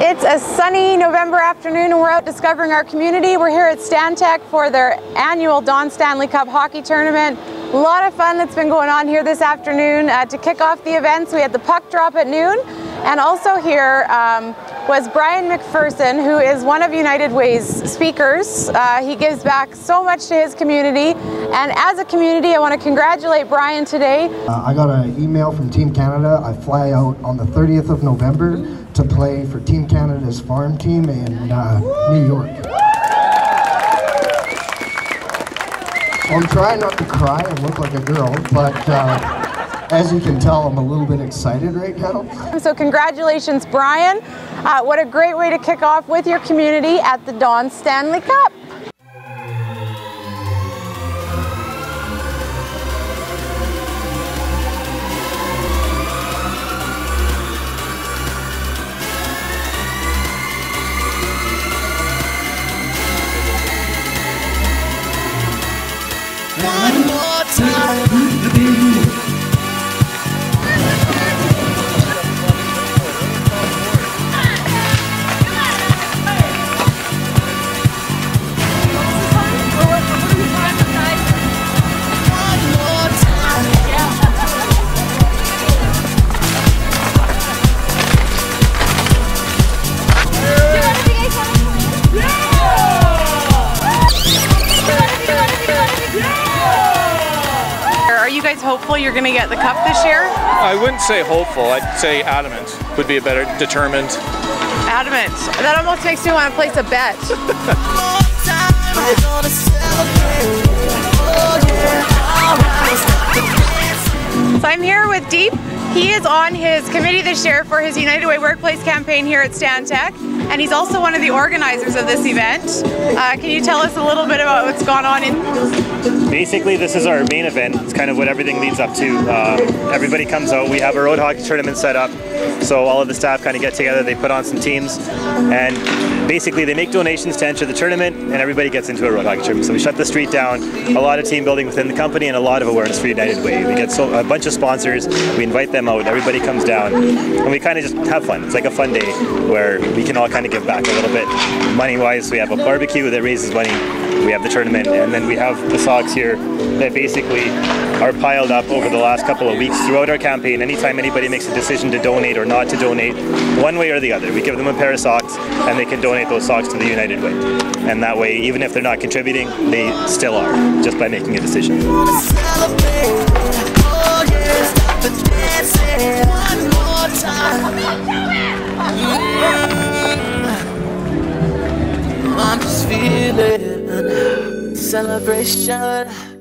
It's a sunny November afternoon and we're out discovering our community. We're here at Stantec for their annual Don Stanley Cup hockey tournament. A lot of fun that's been going on here this afternoon. Uh, to kick off the events, we had the puck drop at noon. And also here um, was Brian McPherson, who is one of United Way's speakers. Uh, he gives back so much to his community. And as a community, I want to congratulate Brian today. Uh, I got an email from Team Canada. I fly out on the 30th of November to play for Team Canada's farm team in uh, New York. I'm trying not to cry and look like a girl, but uh, as you can tell, I'm a little bit excited right now. So congratulations, Brian. Uh, what a great way to kick off with your community at the Don Stanley Cup. Guys hopeful you're going to get the cup this year? I wouldn't say hopeful. I'd say adamant would be a better determined. Adamant. That almost makes me want to place a bet. More time. We're gonna celebrate. Yeah. Alright. Stop the dance. So I'm here with Deep. He is on his committee this year for his United Way Workplace campaign here at Stantec, and he's also one of the organizers of this event. Uh, can you tell us a little bit about what's gone on in Basically, this is our main event. It's kind of what everything leads up to. Um, everybody comes out. We have a road hockey tournament set up. So all of the staff kind of get together. They put on some teams, and basically they make donations to enter the tournament, and everybody gets into a road hockey tournament. So we shut the street down. A lot of team building within the company, and a lot of awareness for United Way. We get so, a bunch of sponsors. We invite them out. Everybody comes down, and we kind of just have fun. It's like a fun day where we can all kind of give back a little bit, money-wise. We have a barbecue that raises money. We have the tournament, and then we have the socks here that basically are piled up over the last couple of weeks throughout our campaign. Anytime anybody makes a decision to donate or not to donate, one way or the other, we give them a pair of socks, and they can donate those socks to the United Way. And that way, even if they're not contributing, they still are, just by making a decision. I'm just feeling celebration.